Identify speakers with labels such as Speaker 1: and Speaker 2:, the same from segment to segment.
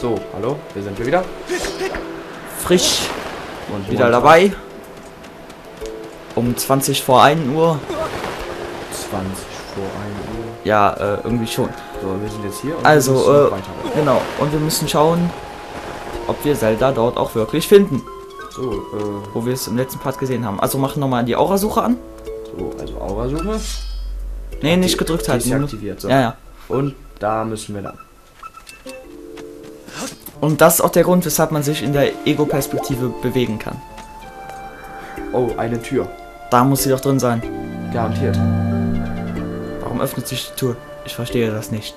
Speaker 1: So, hallo, wir sind hier wieder.
Speaker 2: Frisch
Speaker 1: Und
Speaker 2: wieder dabei. Um 20 vor 1 Uhr.
Speaker 1: 20 vor 1 Uhr.
Speaker 2: Ja, äh, irgendwie schon.
Speaker 1: So, wir sind jetzt hier und
Speaker 2: Also,
Speaker 1: wir
Speaker 2: äh,
Speaker 1: weiter.
Speaker 2: Genau. Und wir müssen schauen, ob wir Zelda dort auch wirklich finden.
Speaker 1: So, äh,
Speaker 2: Wo wir es im letzten Part gesehen haben. Also machen nochmal die Aura-Suche an.
Speaker 1: so, also Aurasuche.
Speaker 2: Nee, nicht gedrückt halten.
Speaker 1: aktiviert. So.
Speaker 2: Ja, ja.
Speaker 1: Und da müssen wir dann.
Speaker 2: Und das ist auch der Grund, weshalb man sich in der Ego-Perspektive bewegen kann.
Speaker 1: Oh, eine Tür.
Speaker 2: Da muss sie doch drin sein.
Speaker 1: Garantiert.
Speaker 2: Warum öffnet sich die Tür? Ich verstehe das nicht.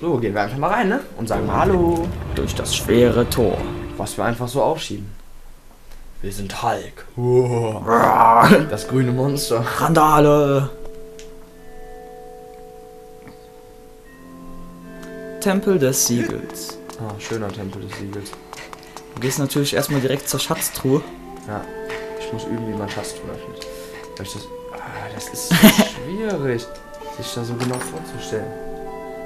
Speaker 1: So, gehen wir einfach mal rein, ne? Und sagen mal Hallo.
Speaker 2: Durch das schwere Tor.
Speaker 1: Was wir einfach so aufschieben. Wir sind Hulk. Das grüne Monster.
Speaker 2: Randale! Tempel des Siegels.
Speaker 1: Ah, schöner Tempel des Siegels.
Speaker 2: Du gehst natürlich erstmal direkt zur Schatztruhe.
Speaker 1: Ja, ich muss üben, wie man Schatztruhe öffnet. Weil das, ah, das ist so schwierig, sich da so genau vorzustellen.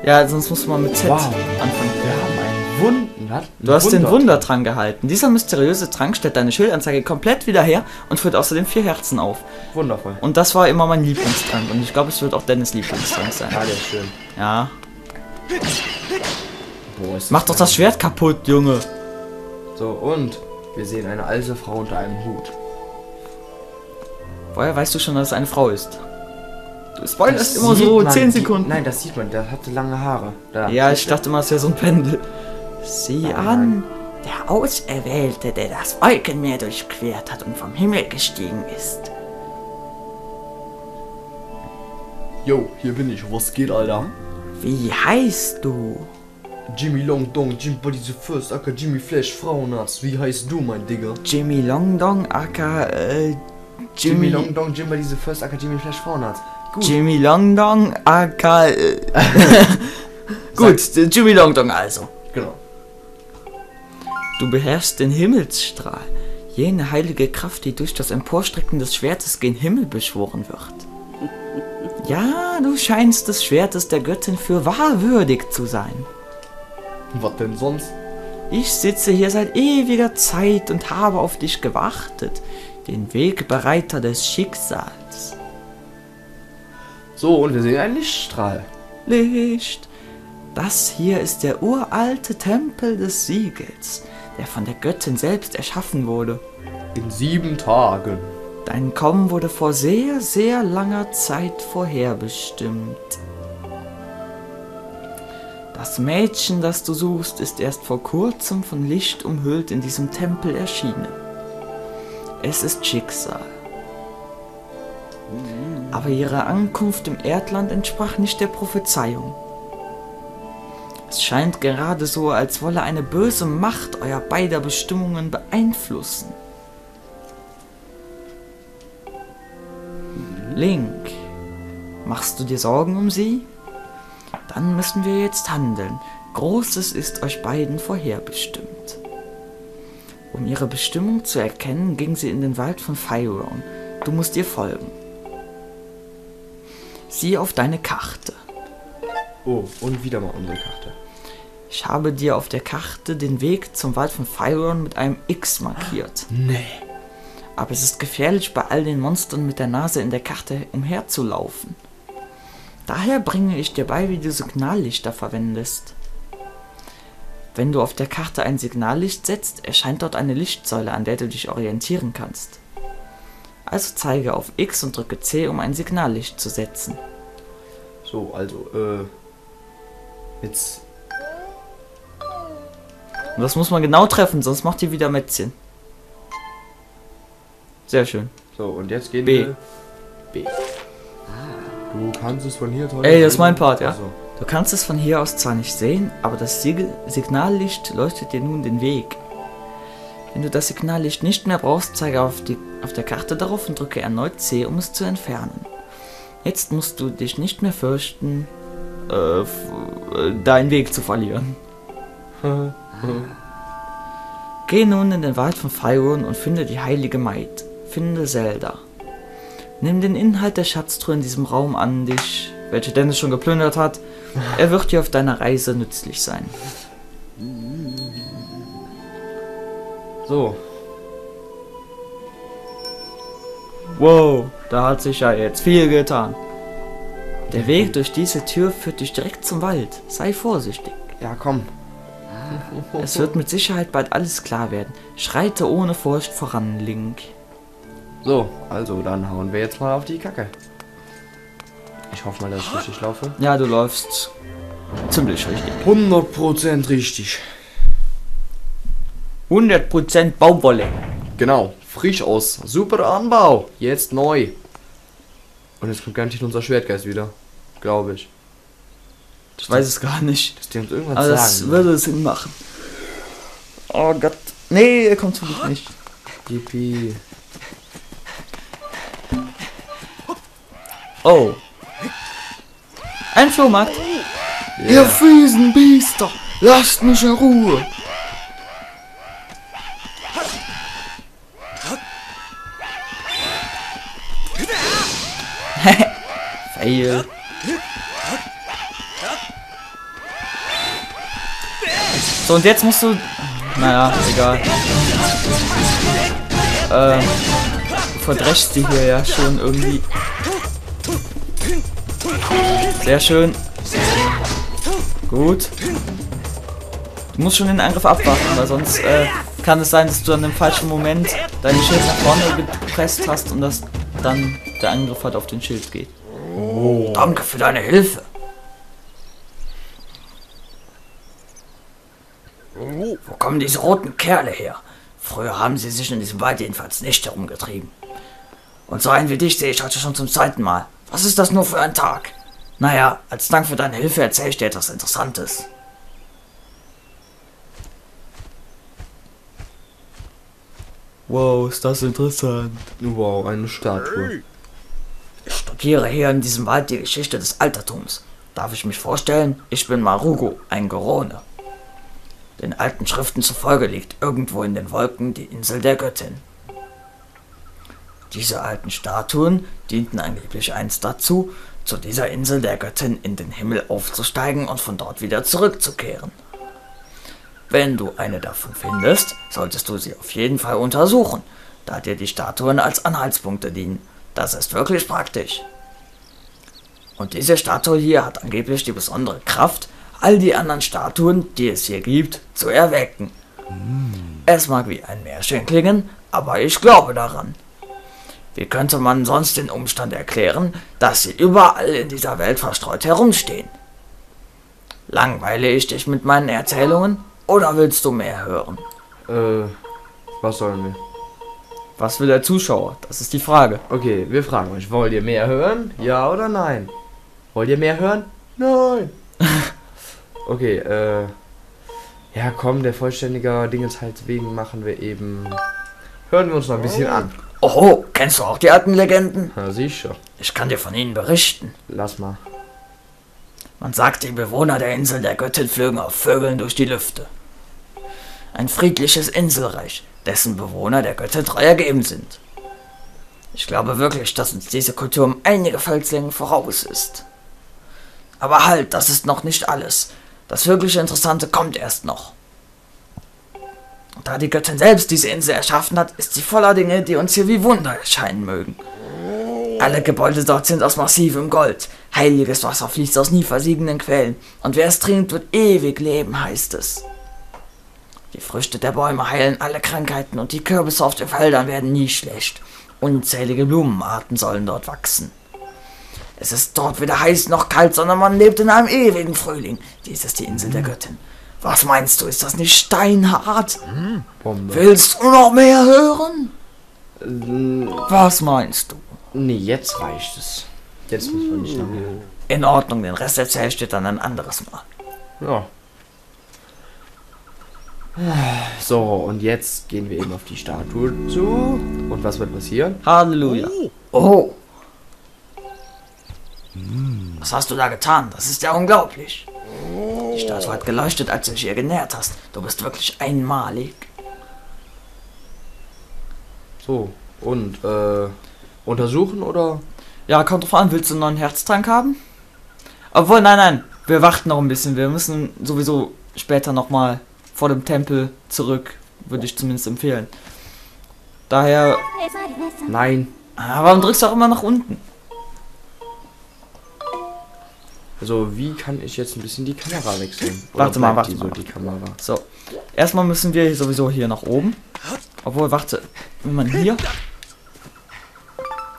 Speaker 2: Ja, sonst musst du mal mit Z
Speaker 1: Wow.
Speaker 2: anfangen.
Speaker 1: Wir haben einen Wunden. Was?
Speaker 2: Du hast den Wundertrank gehalten. Dieser mysteriöse Trank stellt deine Schildanzeige komplett wieder her und führt außerdem vier Herzen auf.
Speaker 1: Wundervoll.
Speaker 2: Und das war immer mein Lieblingstrank. Und ich glaube, es wird auch Dennis Lieblingstrank sein.
Speaker 1: Ja, der ist schön.
Speaker 2: Ja.
Speaker 1: Boah, ist
Speaker 2: Mach doch das Schwert kaputt, Junge.
Speaker 1: So, und wir sehen eine alte Frau unter einem Hut.
Speaker 2: Woher weißt du schon, dass es eine Frau ist? Du spoilerst immer so
Speaker 1: man,
Speaker 2: 10
Speaker 1: die-
Speaker 2: Sekunden.
Speaker 1: Nein, das sieht man. Der hatte lange Haare. Da.
Speaker 2: Ja, ich dachte immer, es wäre so ein Pendel. Sieh
Speaker 1: Nein,
Speaker 2: an, der Auserwählte, der das Wolkenmeer durchquert hat und vom Himmel gestiegen ist.
Speaker 1: Yo, hier bin ich. Was geht, Alter?
Speaker 2: Wie heißt du?
Speaker 1: Jimmy Long Dong, Jim Body the First, aka Jimmy Flash, Frauenarzt. Wie heißt du, mein Digga?
Speaker 2: Jimmy Longdong, aka äh,
Speaker 1: Jimmy
Speaker 2: Jimmy,
Speaker 1: Long Dong, Jim Body the First, aka Jimmy Flash, Frauenarzt. Gut.
Speaker 2: Jimmy Longdong, aka äh, Gut, äh, Jimmy Longdong also.
Speaker 1: Genau.
Speaker 2: Du beherrschst den Himmelsstrahl, jene heilige Kraft, die durch das Emporstrecken des Schwertes gen Himmel beschworen wird. Ja, du scheinst des Schwertes der Göttin für wahr würdig zu sein.
Speaker 1: Was denn sonst?
Speaker 2: Ich sitze hier seit ewiger Zeit und habe auf dich gewartet, den Wegbereiter des Schicksals.
Speaker 1: So, und wir sehen einen Lichtstrahl.
Speaker 2: Licht. Das hier ist der uralte Tempel des Siegels, der von der Göttin selbst erschaffen wurde.
Speaker 1: In sieben Tagen.
Speaker 2: Dein Kommen wurde vor sehr, sehr langer Zeit vorherbestimmt. Das Mädchen, das du suchst, ist erst vor kurzem von Licht umhüllt in diesem Tempel erschienen. Es ist Schicksal. Aber ihre Ankunft im Erdland entsprach nicht der Prophezeiung. Es scheint gerade so, als wolle eine böse Macht euer beider Bestimmungen beeinflussen. Link, machst du dir Sorgen um sie? Dann müssen wir jetzt handeln. Großes ist euch beiden vorherbestimmt. Um ihre Bestimmung zu erkennen, ging sie in den Wald von Fyron. Du musst ihr folgen. Sieh auf deine Karte.
Speaker 1: Oh, und wieder mal unsere Karte.
Speaker 2: Ich habe dir auf der Karte den Weg zum Wald von Fyron mit einem X markiert.
Speaker 1: Nee.
Speaker 2: Aber es ist gefährlich, bei all den Monstern mit der Nase in der Karte umherzulaufen. Daher bringe ich dir bei, wie du Signallichter verwendest. Wenn du auf der Karte ein Signallicht setzt, erscheint dort eine Lichtsäule, an der du dich orientieren kannst. Also zeige auf X und drücke C, um ein Signallicht zu setzen.
Speaker 1: So, also, äh. Jetzt.
Speaker 2: Und das muss man genau treffen, sonst macht ihr wieder Mätzchen. Sehr schön.
Speaker 1: So, und jetzt gehen
Speaker 2: B.
Speaker 1: wir. B. Du kannst es von hier toll
Speaker 2: Ey, das ist mein Part, ja?
Speaker 1: Also,
Speaker 2: Du kannst es von hier aus zwar nicht sehen, aber das Siegel Signallicht leuchtet dir nun den Weg. Wenn du das Signallicht nicht mehr brauchst, zeige auf, die, auf der Karte darauf und drücke erneut C, um es zu entfernen. Jetzt musst du dich nicht mehr fürchten, äh, äh, deinen Weg zu verlieren. Geh nun in den Wald von Fyron und finde die heilige Maid. Finde Zelda. Nimm den Inhalt der Schatztruhe in diesem Raum an dich welche Dennis schon geplündert hat. Er wird dir auf deiner Reise nützlich sein.
Speaker 1: So,
Speaker 2: Wow, da hat sich ja jetzt viel getan. Der Weg durch diese Tür führt dich direkt zum Wald. Sei vorsichtig.
Speaker 1: ja komm.
Speaker 2: Es wird mit Sicherheit bald alles klar werden. Schreite ohne Furcht voran, Link.
Speaker 1: So, also dann hauen wir jetzt mal auf die Kacke. Ich hoffe mal, dass ich richtig laufe.
Speaker 2: Ja, du läufst ziemlich richtig.
Speaker 1: 100% richtig.
Speaker 2: 100% Baumwolle.
Speaker 1: Genau, frisch aus. Super Anbau. Jetzt neu. Und jetzt kommt garantiert unser Schwertgeist wieder. Glaube ich.
Speaker 2: Ich weiß es gar nicht.
Speaker 1: Dass die uns irgendwas
Speaker 2: Aber das
Speaker 1: sagen.
Speaker 2: würde Sinn machen. Oh Gott. Nee, er kommt zum Glück nicht.
Speaker 1: Yippie.
Speaker 2: Oh. Ein Flohmarkt.
Speaker 1: Yeah.
Speaker 2: fiesen Biester, lasst mich in Ruhe. Fail. So, und jetzt musst du... Naja, egal. Ähm, du verdreschst die hier ja schon irgendwie. Sehr schön. Gut. Du musst schon den Angriff abwarten, weil sonst äh, kann es sein, dass du dann im falschen Moment dein Schild nach vorne gepresst hast und dass dann der Angriff halt auf den Schild geht. Oh. Danke für deine Hilfe. Wo kommen diese roten Kerle her? Früher haben sie sich in diesem Wald jedenfalls nicht herumgetrieben. Und so einen wie dich sehe ich heute schon zum zweiten Mal. Was ist das nur für ein Tag? Naja, als Dank für deine Hilfe erzähle ich dir etwas Interessantes. Wow, ist das interessant.
Speaker 1: Wow, eine Statue.
Speaker 2: Ich studiere hier in diesem Wald die Geschichte des Altertums. Darf ich mich vorstellen? Ich bin Marugo, ein Gerone. Den alten Schriften zufolge liegt irgendwo in den Wolken die Insel der Göttin. Diese alten Statuen dienten angeblich einst dazu, zu dieser Insel der Göttin in den Himmel aufzusteigen und von dort wieder zurückzukehren. Wenn du eine davon findest, solltest du sie auf jeden Fall untersuchen, da dir die Statuen als Anhaltspunkte dienen. Das ist wirklich praktisch. Und diese Statue hier hat angeblich die besondere Kraft, all die anderen Statuen, die es hier gibt, zu erwecken. Es mag wie ein Märchen klingen, aber ich glaube daran. Wie könnte man sonst den Umstand erklären, dass sie überall in dieser Welt verstreut herumstehen? Langweile ich dich mit meinen Erzählungen oder willst du mehr hören?
Speaker 1: Äh, was sollen wir?
Speaker 2: Was will der Zuschauer? Das ist die Frage.
Speaker 1: Okay, wir fragen euch, wollt ihr mehr hören? Ja oder nein? Wollt ihr mehr hören? Nein. okay, äh. Ja, komm, der vollständiger Dingens wegen machen wir eben. Hören wir uns noch ein bisschen an.
Speaker 2: Oho, kennst du auch die alten Legenden?
Speaker 1: Na sicher.
Speaker 2: Ich kann dir von ihnen berichten.
Speaker 1: Lass mal.
Speaker 2: Man sagt, die Bewohner der Insel der Göttin flögen auf Vögeln durch die Lüfte. Ein friedliches Inselreich, dessen Bewohner der Göttin treu ergeben sind. Ich glaube wirklich, dass uns diese Kultur um einige Völzlinge voraus ist. Aber halt, das ist noch nicht alles. Das wirklich Interessante kommt erst noch. Da die Göttin selbst diese Insel erschaffen hat, ist sie voller Dinge, die uns hier wie Wunder erscheinen mögen. Alle Gebäude dort sind aus massivem Gold. Heiliges Wasser fließt aus nie versiegenden Quellen. Und wer es trinkt, wird ewig leben, heißt es. Die Früchte der Bäume heilen alle Krankheiten und die Kürbisse auf den Feldern werden nie schlecht. Unzählige Blumenarten sollen dort wachsen. Es ist dort weder heiß noch kalt, sondern man lebt in einem ewigen Frühling. Dies ist die Insel der Göttin. Was meinst du, ist das nicht steinhart?
Speaker 1: Bombe.
Speaker 2: Willst du noch mehr hören?
Speaker 1: Ähm,
Speaker 2: Was meinst du?
Speaker 1: nee, jetzt reicht es. Jetzt müssen wir nicht noch mehr.
Speaker 2: In Ordnung, den Rest erzähl ich dir dann ein anderes Mal.
Speaker 1: Ja. So, und jetzt gehen wir eben auf die Statue zu. Und was wird passieren?
Speaker 2: Halleluja. Oh. Was hast du da getan? Das ist ja unglaublich. Die Statue hat geleuchtet, als du dich ihr genähert hast. Du bist wirklich einmalig.
Speaker 1: So, und, äh, untersuchen oder?
Speaker 2: Ja, kommt drauf an, willst du einen neuen Herztrank haben? Obwohl, nein, nein, wir warten noch ein bisschen. Wir müssen sowieso später nochmal vor dem Tempel zurück, würde ich zumindest empfehlen. Daher,
Speaker 1: Nein.
Speaker 2: ah, warum drückst du auch immer nach unten?
Speaker 1: Also, wie kann ich jetzt ein bisschen die Kamera wechseln?
Speaker 2: Warte mal, warte
Speaker 1: die
Speaker 2: mal,
Speaker 1: so, die Kamera.
Speaker 2: So, erstmal müssen wir sowieso hier nach oben. Obwohl, warte, wenn man hier...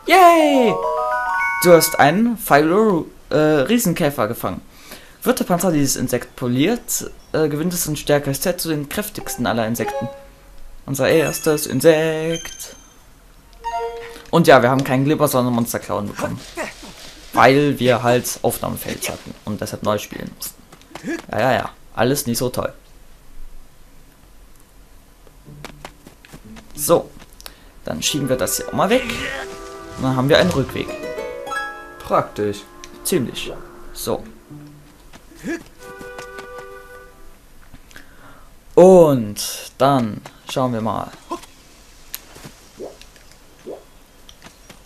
Speaker 2: Yay! Du hast einen Philo äh, Riesenkäfer gefangen. Wird der Panzer dieses Insekt poliert, äh, gewinnt es ein stärkeres Set zu den kräftigsten aller Insekten. Unser erstes Insekt. Und ja, wir haben keinen Glibber, sondern Monsterklauen bekommen. Weil wir halt Aufnahmefels hatten und deshalb neu spielen mussten. Ja, ja, ja. Alles nicht so toll. So. Dann schieben wir das hier auch mal weg. Und dann haben wir einen Rückweg.
Speaker 1: Praktisch.
Speaker 2: Ziemlich. So. Und dann schauen wir mal.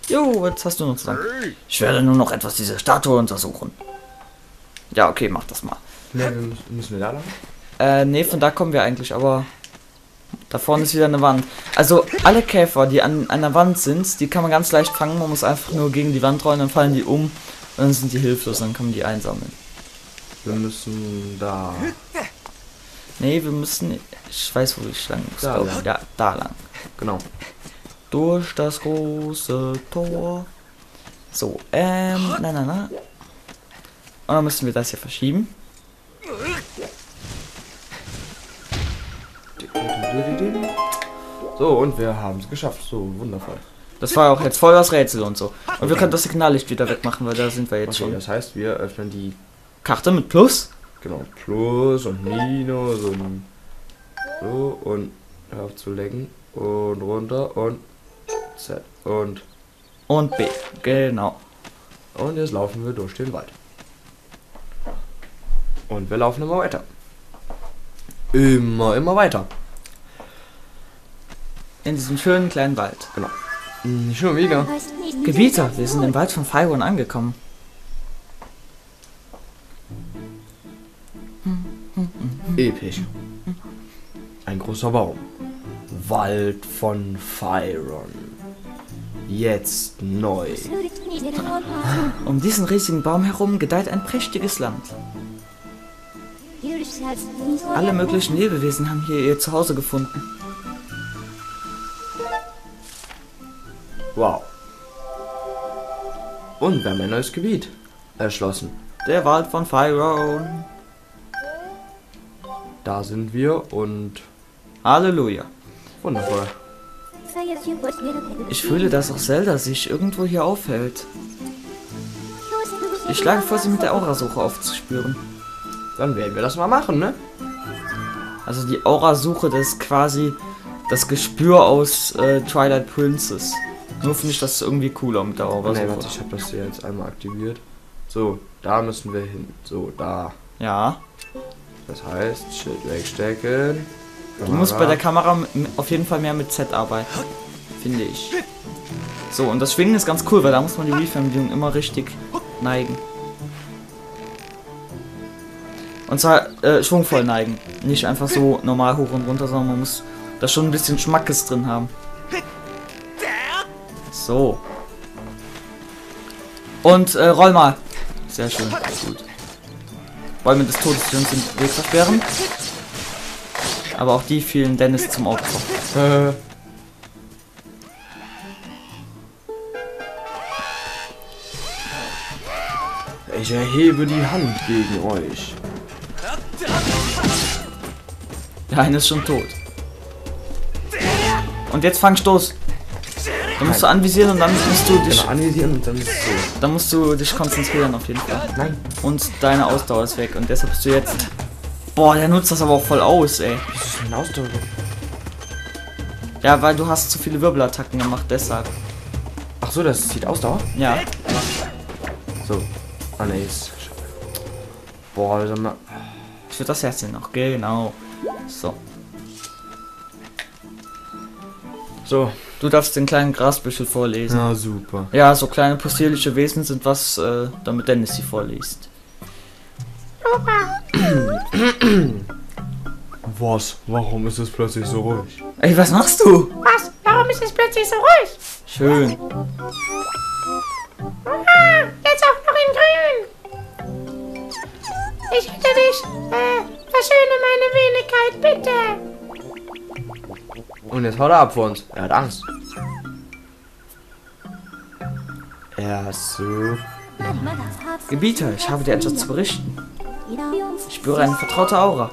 Speaker 2: Jo, jetzt hast du noch zu sagen. Ich werde nur noch etwas diese Statue untersuchen. Ja, okay, mach das mal.
Speaker 1: Ne, müssen, wir da lang?
Speaker 2: Äh, nee, von da kommen wir eigentlich, aber da vorne ist wieder eine Wand. Also alle Käfer, die an einer Wand sind, die kann man ganz leicht fangen. Man muss einfach nur gegen die Wand rollen, dann fallen die um und dann sind die hilflos, dann kann man die einsammeln.
Speaker 1: Wir müssen da.
Speaker 2: Nee, wir müssen. Ich weiß, wo ich lang muss.
Speaker 1: Da lang.
Speaker 2: Ja, da lang.
Speaker 1: Genau.
Speaker 2: Durch das große Tor. So, ähm, na, na, na. Und dann müssen wir das hier verschieben.
Speaker 1: So, und wir haben es geschafft. So, wundervoll.
Speaker 2: Das war auch jetzt voll das Rätsel und so. Und wir können das Signallicht wieder wegmachen, weil da sind wir jetzt
Speaker 1: Okay,
Speaker 2: schon.
Speaker 1: das heißt, wir öffnen die
Speaker 2: Karte mit Plus.
Speaker 1: Genau, Plus und Minus und so und hör auf zu lenken und runter und Z und
Speaker 2: Und B. Genau.
Speaker 1: und jetzt laufen wir durch den Wald. Und wir laufen immer weiter. Immer, immer weiter.
Speaker 2: In diesem schönen kleinen Wald.
Speaker 1: Hm, Schon wieder.
Speaker 2: Gebieter, wir sind im Wald von Fyron angekommen.
Speaker 1: Episch. Ein großer Baum. Wald von Fyron. Jetzt neu.
Speaker 2: Um diesen riesigen Baum herum gedeiht ein prächtiges Land. Alle möglichen Lebewesen haben hier ihr Zuhause gefunden.
Speaker 1: Wow. Und wir haben ein neues Gebiet erschlossen.
Speaker 2: Der Wald von Fyron.
Speaker 1: Da sind wir und
Speaker 2: Halleluja.
Speaker 1: wundervoll.
Speaker 2: Ich fühle, dass auch Zelda sich irgendwo hier aufhält. Ich schlage vor, sie mit der Aurasuche aufzuspüren.
Speaker 1: Dann werden wir das mal machen, ne?
Speaker 2: Also die Aurasuche, das ist quasi das Gespür aus äh, Twilight Princess. Nur finde ich das irgendwie cooler mit der
Speaker 1: Oh, nee, warte,
Speaker 2: Aurasuche.
Speaker 1: ich habe das hier jetzt einmal aktiviert. So, da müssen wir hin. So, da.
Speaker 2: Ja.
Speaker 1: Das heißt, Schild wegstecken.
Speaker 2: Du musst bei der Kamera auf jeden Fall mehr mit Z arbeiten. Finde ich. So, und das Schwingen ist ganz cool, weil da muss man die Wii-Fernbedienung immer richtig neigen. Und zwar äh, schwungvoll neigen. Nicht einfach so normal hoch und runter, sondern man muss da schon ein bisschen Schmackes drin haben. So. Und äh, roll mal. Sehr schön. Gut. Bäume des Todes die uns den Weg versperren. Aber auch die fielen Dennis zum Opfer.
Speaker 1: Äh. Ich erhebe die Hand gegen euch.
Speaker 2: Der eine ist schon tot. Und jetzt fang Stoß. Dann musst du anvisieren und dann musst du dich,
Speaker 1: Genau, anvisieren und dann es so.
Speaker 2: dann musst du dich konzentrieren auf jeden Fall.
Speaker 1: Nein.
Speaker 2: Und deine Ausdauer ist weg und deshalb bist du jetzt. Boah, der nutzt das aber auch voll aus, ey.
Speaker 1: Das ist ein Ausdruck.
Speaker 2: Ja, weil du hast zu viele Wirbelattacken gemacht, deshalb.
Speaker 1: Ach so, das zieht Ausdauer?
Speaker 2: Ja.
Speaker 1: So. Ah, nee, ist. Boah, sag mal.
Speaker 2: Ich würde das Herz hier noch. Genau. So.
Speaker 1: So.
Speaker 2: Du darfst den kleinen Grasbüschel vorlesen.
Speaker 1: Na, super.
Speaker 2: Ja, so kleine possierliche Wesen sind was, äh, damit Dennis sie vorliest.
Speaker 1: Was? Warum ist es plötzlich so ruhig?
Speaker 2: Ey, was machst du?
Speaker 3: Was? Warum ist es plötzlich so ruhig?
Speaker 2: Schön.
Speaker 3: Ah, jetzt auch noch in grün. Ich hätte dich. Äh, verschöne meine Wenigkeit, bitte.
Speaker 1: Und jetzt haut er ab vor uns. Er hat Angst. Ja, so.
Speaker 2: Gebieter, ich habe dir etwas zu berichten. Ich spüre eine vertraute Aura.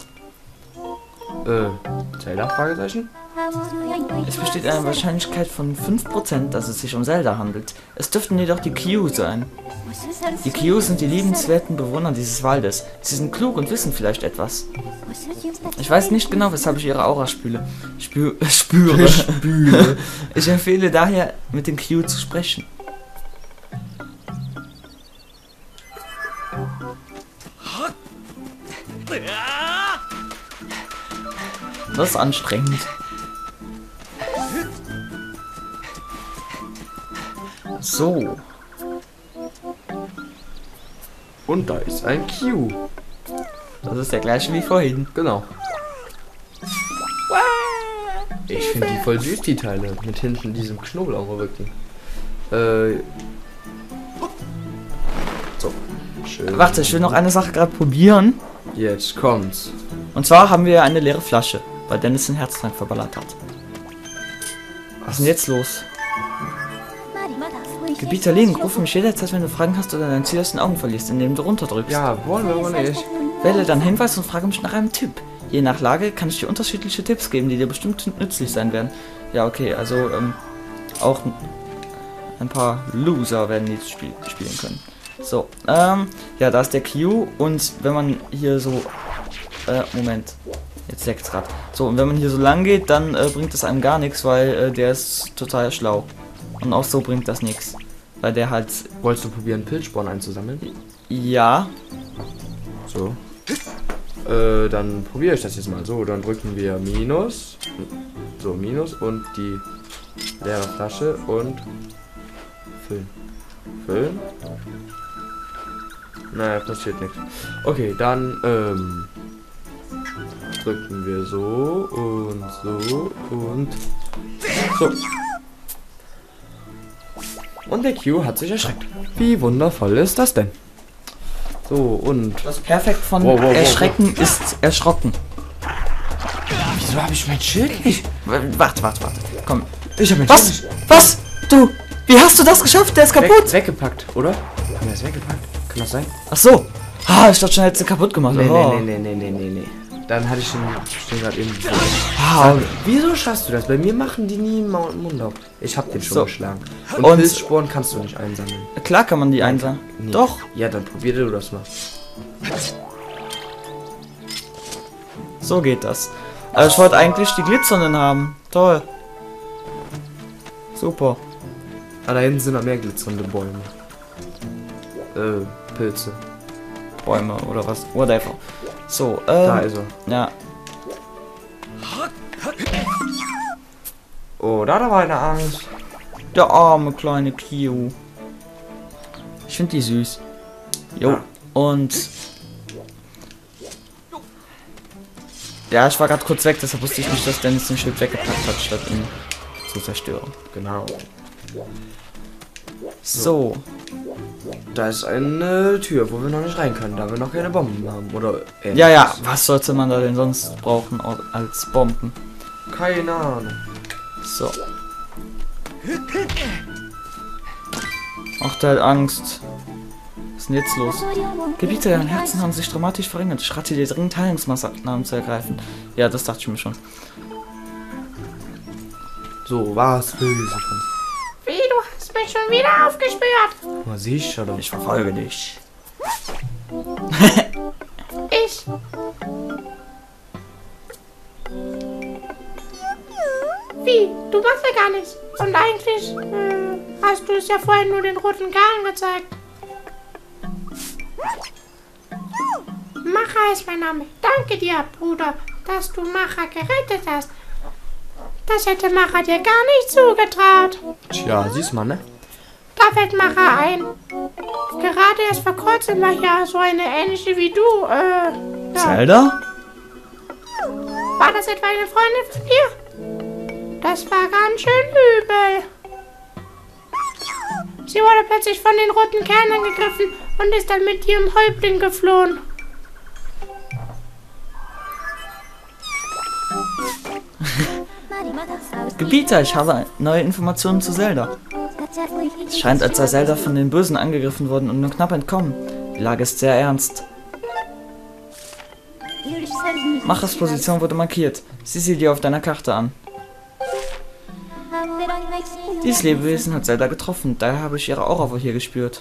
Speaker 1: Äh, Zelda? Fragezeichen?
Speaker 2: Es besteht eine Wahrscheinlichkeit von 5%, dass es sich um Zelda handelt. Es dürften jedoch die Kyu sein. Die Kyu sind die liebenswerten Bewohner dieses Waldes. Sie sind klug und wissen vielleicht etwas. Ich weiß nicht genau, weshalb ich ihre Aura spüle. Spü spüre.
Speaker 1: Spüle.
Speaker 2: Ich empfehle daher, mit den Kyu zu sprechen. Das ist anstrengend. So,
Speaker 1: Und da ist ein Q.
Speaker 2: das ist der gleiche wie vorhin.
Speaker 1: Genau. Ich finde die voll süß, die Teile. Mit hinten diesem Knoblauch Rücken. Äh. So. Schön.
Speaker 2: Warte, ich will noch eine Sache gerade probieren.
Speaker 1: Jetzt kommt's.
Speaker 2: Und zwar haben wir eine leere Flasche, weil Dennis den Herztrank verballert hat. Was ist denn jetzt los? Gebieter Link, rufe mich jederzeit, wenn du Fragen hast oder dein Ziel aus den Augen verlierst, indem du runterdrückst.
Speaker 1: Ja, wollen wir aber nicht.
Speaker 2: Wähle dann Hinweis und frage mich nach einem Tipp. Je nach Lage kann ich dir unterschiedliche Tipps geben, die dir bestimmt nützlich sein werden. Ja, okay, also ähm, auch ein paar Loser werden die spiel spielen können. So, ähm, ja, da ist der Q und wenn man hier so, äh, Moment, jetzt leckt's grad. So, und wenn man hier so lang geht, dann äh, bringt das einem gar nichts, weil äh, der ist total schlau. Und auch so bringt das nichts. Weil der halt,
Speaker 1: Wolltest du probieren, Pilzsporn einzusammeln?
Speaker 2: ja,
Speaker 1: So. Äh, dann probiere ich das jetzt mal. So, dann drücken wir Minus. So, Minus und die leere Flasche und füllen. Füllen. Naja, passiert nichts. Okay, dann ähm, drücken wir so und so und so. Und der Q hat sich erschreckt. Wie wundervoll ist das denn? So, und
Speaker 2: das Perfekt von
Speaker 1: Wow, wow, wow,
Speaker 2: Erschrecken ist erschrocken.
Speaker 1: Wieso habe ich mein Schild nicht?
Speaker 2: Warte, warte, warte. Komm.
Speaker 1: Ich habe mein
Speaker 2: Was?
Speaker 1: Schild
Speaker 2: Was? Du? Wie hast du das geschafft? Der ist kaputt.
Speaker 1: weg, weggepackt, oder? Haben wir das weggepackt? Kann das sein?
Speaker 2: Ach so. Ah, ich dachte schon, hättest du kaputt gemacht.
Speaker 1: Nee,
Speaker 2: oh.
Speaker 1: nee, nee, nee, nee, nee, nee. Dann hatte ich den stehen gerade eben.
Speaker 2: Ah,
Speaker 1: wieso schaffst du das? Bei mir machen die nie Mund auf. Ich hab den schon
Speaker 2: So.
Speaker 1: geschlagen. Und,
Speaker 2: Und-
Speaker 1: Pilzsporen kannst du nicht einsammeln.
Speaker 2: klar kann man die einsammeln.
Speaker 1: Nee.
Speaker 2: Doch.
Speaker 1: Ja, dann probier du das mal.
Speaker 2: So geht das. Also ich wollte eigentlich die glitzernden haben. Toll. Super.
Speaker 1: Ah, da hinten sind noch mehr glitzernde Bäume. Äh, Pilze.
Speaker 2: Bäume oder was. Whatever. So,
Speaker 1: Da
Speaker 2: ähm.
Speaker 1: ist er.
Speaker 2: Ja.
Speaker 1: Oh, da hat aber eine Angst.
Speaker 2: Der arme kleine Kio. Ich finde die süß. Jo.
Speaker 1: Ja.
Speaker 2: Und. Ja, ich war gerade kurz weg, deshalb wusste ich nicht, dass Dennis den Schild weggepackt hat, statt ihn zu zerstören.
Speaker 1: Genau.
Speaker 2: So.
Speaker 1: Da ist eine Tür, wo wir noch nicht rein können, da wir noch keine Bomben haben. Oder ähnliches.
Speaker 2: Ja, ja, was sollte man da denn sonst brauchen au- als Bomben?
Speaker 1: Keine Ahnung.
Speaker 2: So. Ach, der hat Angst. Was ist denn jetzt los? Gebiete deren Herzen haben sich dramatisch verringert. Ich rate dir dringend Heilungsmaßnahmen zu ergreifen. Ja, das dachte ich mir schon.
Speaker 1: So, was will sie von
Speaker 3: Wie, du hast mich schon wieder aufgespürt.
Speaker 1: Na sicher doch.
Speaker 2: Ich verfolge dich.
Speaker 3: Ich. Wie? Du machst ja gar nichts. Und eigentlich äh, hast du es ja vorhin nur den roten Galen gezeigt. Macha ist mein Name. Danke dir, Bruder, dass du Macha gerettet hast. Das hätte Macha dir gar nicht zugetraut.
Speaker 1: Tja, siehst mal, ne?
Speaker 3: Da fällt Macher ein. Gerade erst vor kurzem war ja so eine ähnliche wie du. Äh, ja.
Speaker 2: Zelda?
Speaker 3: War das etwa eine Freundin von dir? Das war ganz schön übel. Sie wurde plötzlich von den roten Kernen angegriffen und ist dann mit ihrem Häuptling geflohen.
Speaker 2: Gebieter, ich habe neue Informationen zu Zelda. Es scheint, als sei Zelda von den Bösen angegriffen worden und nur knapp entkommen. Die Lage ist sehr ernst. Machers Position wurde markiert. Sieh sie dir auf deiner Karte an. Dieses Lebewesen hat Zelda getroffen, daher habe ich ihre Aura wohl hier gespürt.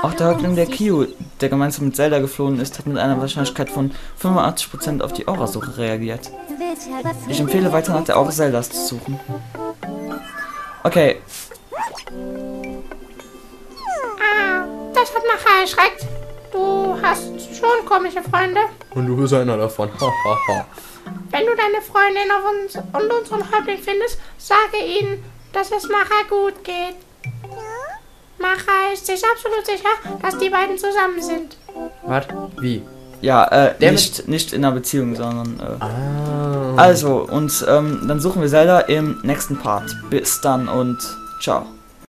Speaker 2: Auch der Häuptling der Kyu, der gemeinsam mit Zelda geflohen ist, hat mit einer Wahrscheinlichkeit von 85% auf die Aurasuche reagiert. Ich empfehle weiter nach der Aura Zeldas zu suchen. Okay,
Speaker 3: erschreckt. Du hast schon komische Freunde.
Speaker 1: Und du bist einer davon.
Speaker 3: Wenn du deine Freundin auf uns und unseren Häuptling findest, sage ihnen, dass es Macher gut geht. Macher ist sich absolut sicher, dass die beiden zusammen sind.
Speaker 1: Was? Wie?
Speaker 2: ja, äh,
Speaker 1: Der
Speaker 2: nicht, nicht in einer Beziehung, sondern, äh,
Speaker 1: Ah.
Speaker 2: Also, und ähm, dann suchen wir Zelda im nächsten Part. Bis dann und ciao.